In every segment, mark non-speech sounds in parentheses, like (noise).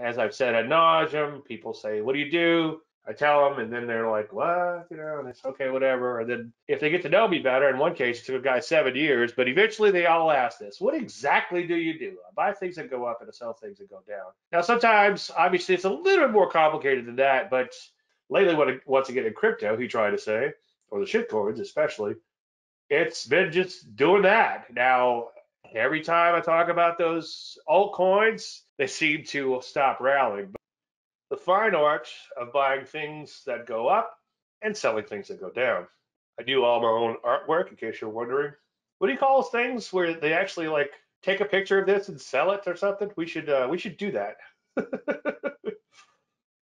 As I've said ad nauseum, people say, "What do you do?" I tell them, and then they're like, "What?" You know, and it's okay, whatever. And then if they get to know me better, in one case, it took a guy seven years, but eventually they all ask this: "What exactly do you do?" I buy things that go up and I sell things that go down. Now, sometimes, obviously, it's a little bit more complicated than that, but lately, what once again in crypto, he tried to say, or the shitcoins especially, it's been just doing that. Now, every time I talk about those altcoins, they seem to stop rallying But the fine art of buying things that go up and selling things that go down. I do all my own artwork, in case you're wondering. What do you call those things where they actually like take a picture of this and sell it or something? We should uh, we should do that. (laughs)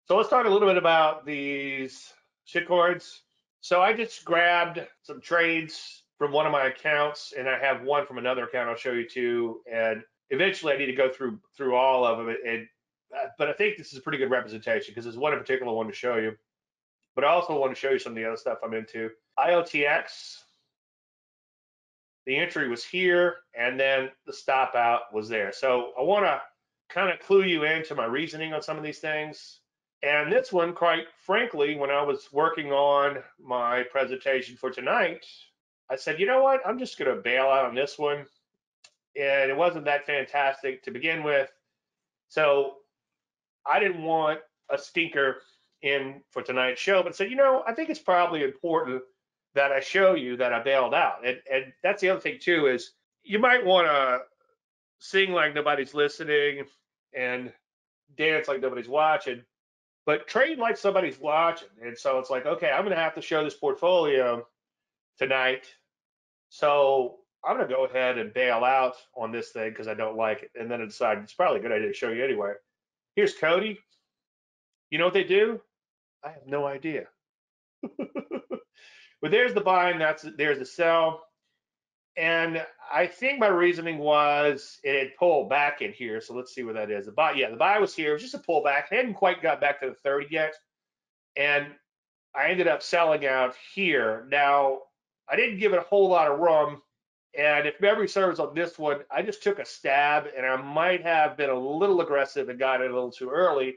so let's talk a little bit about these shitcoins. So I just grabbed some trades from one of my accounts, and I have one from another account. I'll show you too. And eventually, I need to go through through all of them and uh, but I think this is a pretty good representation because there's one in particular want to show you. But I also want to show you some of the other stuff I'm into. IOTX, the entry was here, and then the stop out was there. So I want to kind of clue you into my reasoning on some of these things. And this one, quite frankly, when I was working on my presentation for tonight, I said, you know what, I'm just going to bail out on this one. And it wasn't that fantastic to begin with. So I didn't want a stinker in for tonight's show, but said, you know, I think it's probably important that I show you that I bailed out. And, and that's the other thing too is you might want to sing like nobody's listening and dance like nobody's watching, but trade like somebody's watching. And so it's like, okay, I'm going to have to show this portfolio tonight. So I'm going to go ahead and bail out on this thing because I don't like it. And then I decided it's probably a good idea to show you anyway. Here's Cody. You know what they do? I have no idea. (laughs) but there's the buy and that's there's the sell. And I think my reasoning was it had pulled back in here. So let's see where that is. The buy, yeah, the buy was here. It was just a pullback. It hadn't quite got back to the 30 yet. And I ended up selling out here. Now, I didn't give it a whole lot of room and if memory serves on this one, I just took a stab and I might have been a little aggressive and got it a little too early.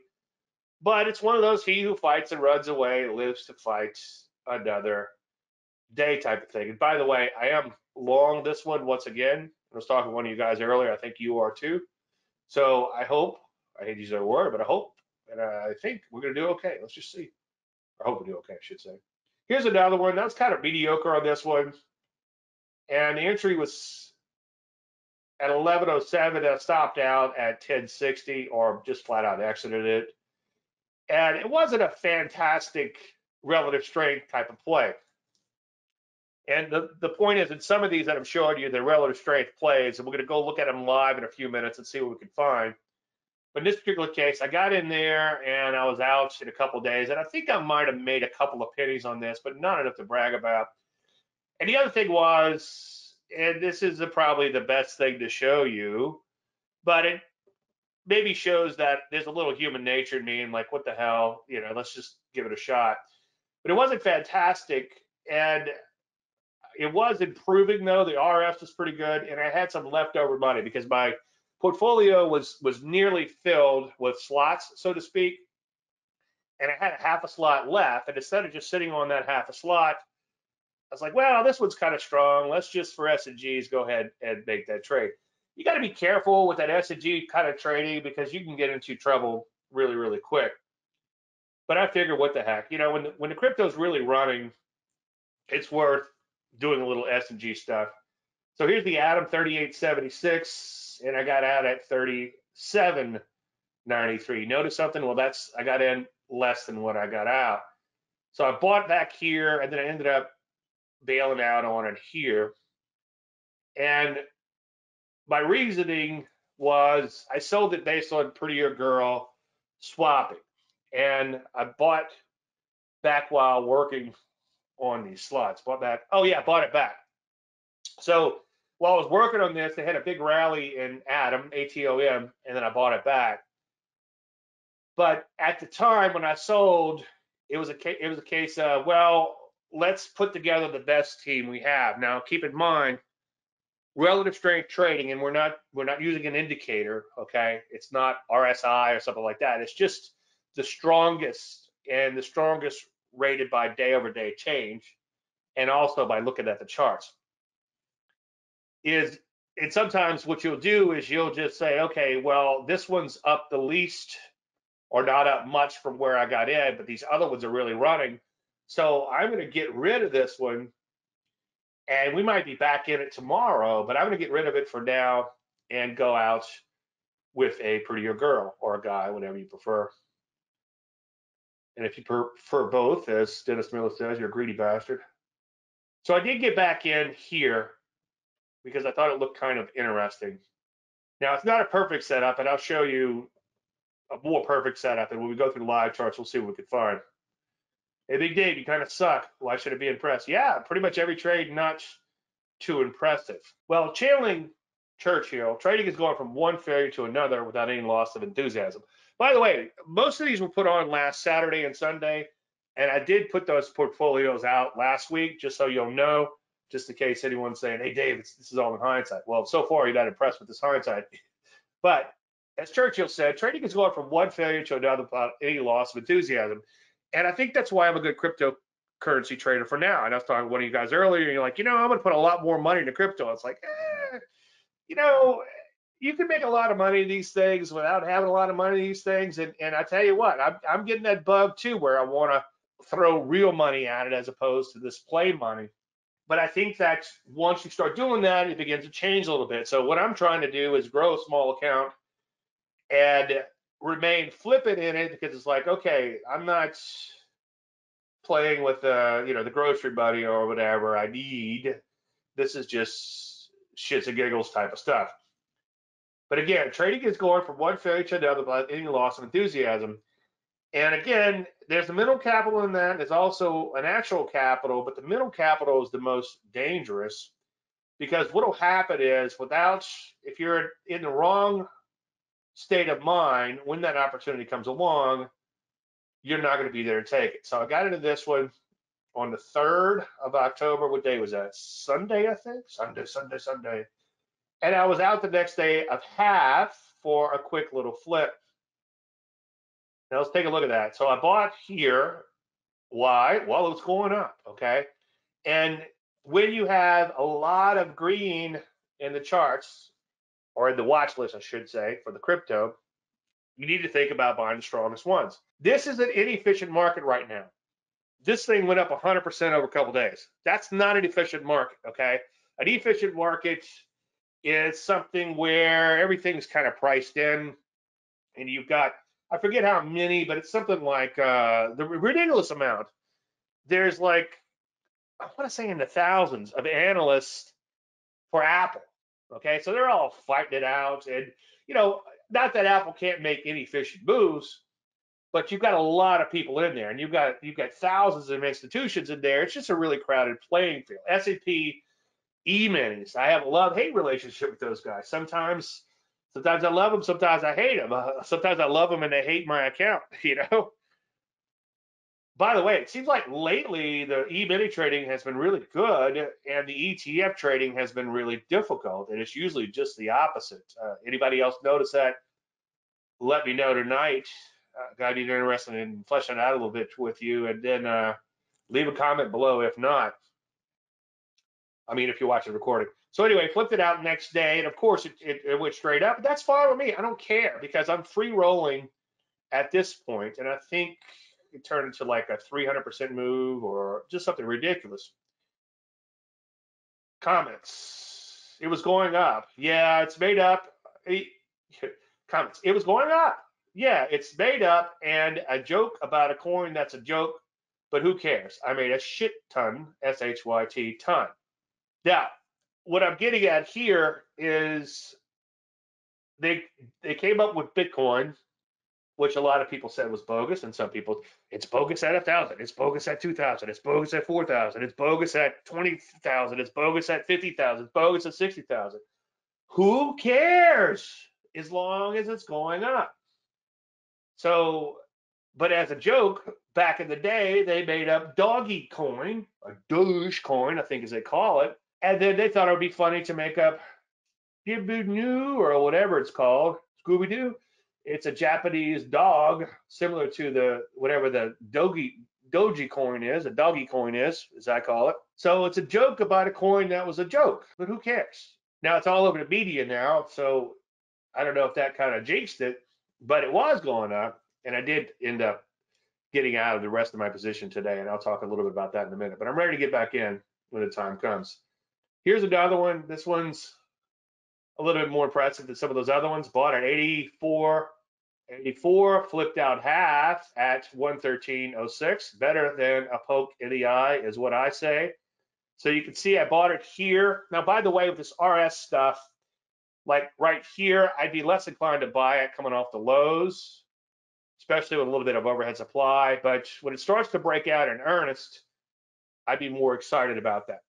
But it's one of those he who fights and runs away lives to fight another day type of thing. And by the way, I am long this one once again. I was talking to one of you guys earlier. I think you are too. So I hope, I hate to use that word, but I hope and I think we're going to do okay. Let's just see. I hope we do okay, I should say. Here's another one. That's kind of mediocre on this one and the entry was at 11:07. I stopped out at 10:60, or just flat out exited it. And it wasn't a fantastic relative strength type of play. And the, the point is, in some of these that I'm showing you, the relative strength plays, and we're going to go look at them live in a few minutes and see what we can find. But in this particular case, I got in there and I was out in a couple days, and I think I might have made a couple of pennies on this, but not enough to brag about. And the other thing was, and this is probably the best thing to show you, but it maybe shows that there's a little human nature in me and like, what the hell, you know, let's just give it a shot. But it wasn't fantastic. And it was improving though. The RS was pretty good. And I had some leftover money because my portfolio was was nearly filled with slots, so to speak. And I had half a slot left. And instead of just sitting on that half a slot, I was like, well, this one's kind of strong. Let's just for S and Gs go ahead and make that trade. You got to be careful with that S and G kind of trading because you can get into trouble really, really quick. But I figure, what the heck, you know, when the, when the crypto's really running, it's worth doing a little S and G stuff. So here's the Atom 3876, and I got out at 3793. Notice something? Well, that's I got in less than what I got out. So I bought back here, and then I ended up bailing out on it here. And my reasoning was I sold it based on Prettier Girl swapping. And I bought back while working on these slots. Bought back. Oh yeah, bought it back. So while I was working on this, they had a big rally in Atom, ATOM, and then I bought it back. But at the time when I sold, it was a it was a case of well, let's put together the best team we have. Now, keep in mind, relative strength trading, and we're not we're not using an indicator. Okay, it's not RSI or something like that. It's just the strongest and the strongest rated by day over day change, and also by looking at the charts. Is and sometimes what you'll do is you'll just say, okay, well this one's up the least or not up much from where I got in, but these other ones are really running. So I'm going to get rid of this one and we might be back in it tomorrow, but I'm going to get rid of it for now and go out with a prettier girl or a guy, whatever you prefer. And if you prefer both, as Dennis Miller says, you're a greedy bastard. So I did get back in here because I thought it looked kind of interesting. Now it's not a perfect setup, and I'll show you a more perfect setup. And when we go through the live charts, we'll see what we can find. Hey, Big Dave, you kind of suck. Why should it be impressed? Yeah, pretty much every trade not too impressive. Well, channeling Churchill, trading is going from one failure to another without any loss of enthusiasm. By the way, most of these were put on last Saturday and Sunday, and I did put those portfolios out last week, just so you'll know, just in case anyone's saying, hey, Dave, this is all in hindsight. Well, so far, you're not impressed with this hindsight. (laughs) but as Churchill said, trading is going from one failure to another without any loss of enthusiasm. And I think that's why I'm a good cryptocurrency trader for now. And I was talking to one of you guys earlier, and you're like, you know, I'm going to put a lot more money into crypto. It's like, eh, you know, you can make a lot of money in these things without having a lot of money in these things. And, and I tell you what, I'm, I'm getting that bug too, where I want to throw real money at it as opposed to this play money. But I think that once you start doing that, it begins to change a little bit. So what I'm trying to do is grow a small account and remain flippant in it because it's like, okay, I'm not playing with the, you know, the grocery buddy or whatever I need. This is just shits and giggles type of stuff. But again, trading is going from one failure to another without any loss of enthusiasm. And again, there's the mental capital in that. There's also an actual capital, but the mental capital is the most dangerous because what will happen is without, if you're in the wrong state of mind when that opportunity comes along, you're not going to be there to take it. So I got into this one on the 3rd of October. What day was that? Sunday, I think. Sunday, Sunday, Sunday. And I was out the next day of half for a quick little flip. Now let's take a look at that. So I bought here. Why? Well, it's going up. Okay. And when you have a lot of green in the charts, or in the watch list, I should say, for the crypto, you need to think about buying the strongest ones. This is an inefficient market right now. This thing went up 100% over a couple days. That's not an efficient market, okay? An efficient market is something where everything's kind of priced in, and you've got I forget how many, but it's something like uh, the ridiculous amount. There's like I want to say in the thousands of analysts for Apple Okay, so they're all fighting it out, and you know, not that Apple can't make any efficient moves, but you've got a lot of people in there, and you've got you've got thousands of institutions in there. It's just a really crowded playing field. S&P, E-minis. I have a love-hate relationship with those guys. Sometimes, sometimes I love them, sometimes I hate them. Uh, sometimes I love them and they hate my account. (laughs) You know. By the way, it seems like lately the e-mini trading has been really good and the ETF trading has been really difficult. And it's usually just the opposite. Uh, anybody else notice that? Let me know tonight. Uh, got you interested in fleshing out a little bit with you and then uh, leave a comment below if not. I mean, if you're watching the recording. So anyway, flipped it out next day, and of course it, it, it went straight up. But that's fine with me. I don't care because I'm free rolling at this point, and I think it turned into like a 300% move or just something ridiculous. Comments. It was going up. Yeah, it's made up. (laughs) Comments. It was going up. Yeah, it's made up and a joke about a coin that's a joke, but who cares? I made a shit ton, S H Y T ton. Now, what I'm getting at here is they they came up with Bitcoin which a lot of people said was bogus, and some people, it's bogus at a thousand, it's bogus at two thousand, it's bogus at four thousand, it's bogus at twenty thousand, it's bogus at fifty thousand, it's bogus at sixty thousand. Who cares as long as it's going up? So, but as a joke, back in the day, they made up doggy coin, a douche coin, I think as they call it, And then they thought it would be funny to make up Gibunu or whatever it's called, Scooby Doo. It's a Japanese dog, similar to the whatever the dogi doji coin is, a doggy coin is, as I call it. So it's a joke about a coin that was a joke, but who cares? Now it's all over the media now, so I don't know if that kind of jinxed it, but it was going up, and I did end up getting out of the rest of my position today, and I'll talk a little bit about that in a minute. But I'm ready to get back in when the time comes. Here's another one. This one's a little bit more impressive than some of those other ones. Bought at 84, 84, flipped out half at 113.06. Better than a poke in the eye is what I say. So you can see I bought it here. Now, by the way, with this RS stuff, like right here, I'd be less inclined to buy it coming off the lows, especially with a little bit of overhead supply. But when it starts to break out in earnest, I'd be more excited about that.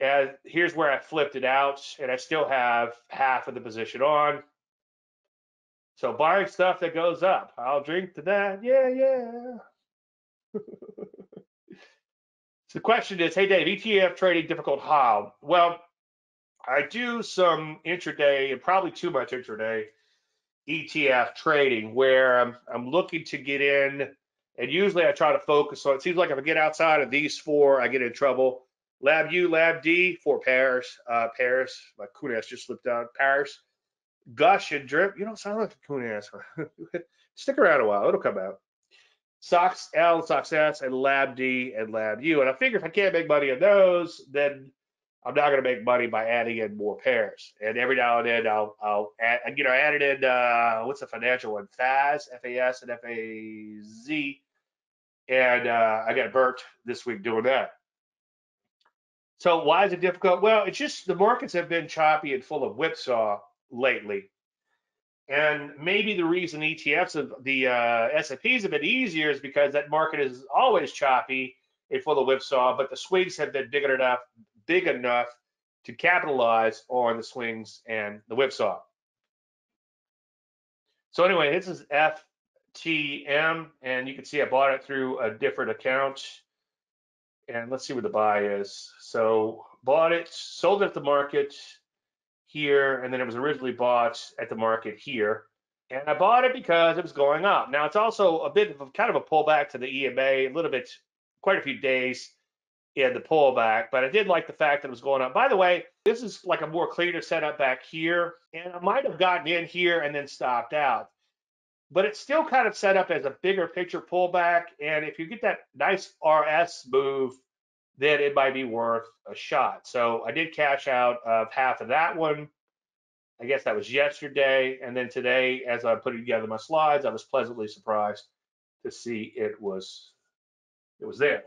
And here's where I flipped it out, and I still have half of the position on. So buying stuff that goes up, I'll drink to that. Yeah, yeah. (laughs) so the question is, hey Dave, ETF trading difficult how? Well, I do some intraday and probably too much intraday ETF trading where I'm, I'm looking to get in, and usually I try to focus on. It seems like if I get outside of these four, I get in trouble. Lab U, Lab D, four pairs. Uh, pairs. My coonass just slipped out. Pairs. Gush and Drip. You don't sound like a coonass. (laughs) Stick around a while. It'll come out. SOXL, Socks S, and Lab D and Lab U. And I figure if I can't make money on those, then I'm not going to make money by adding in more pairs. And every now and then I'll, I'll add, you know, I added in, uh, what's the financial one? FAS, FAS, and FAZ. And uh, I got burnt this week doing that. So why is it difficult? Well, it's just the markets have been choppy and full of whipsaw lately. And maybe the reason ETFs of the uh, S&Ps have been easier is because that market is always choppy and full of whipsaw, but the swings have been big enough, big enough to capitalize on the swings and the whipsaw. So anyway, this is FTM, and you can see I bought it through a different account and let's see where the buy is. So bought it, sold it at the market here, and then it was originally bought at the market here. And I bought it because it was going up. Now it's also a bit of a, kind of a pullback to the EMA, a little bit, quite a few days in the pullback, but I did like the fact that it was going up. By the way, this is like a more cleaner setup back here, and I might have gotten in here and then stopped out but it's still kind of set up as a bigger picture pullback. And if you get that nice RS move, then it might be worth a shot. So I did cash out of half of that one. I guess that was yesterday. And then today, as I'm putting together my slides, I was pleasantly surprised to see it was it was there.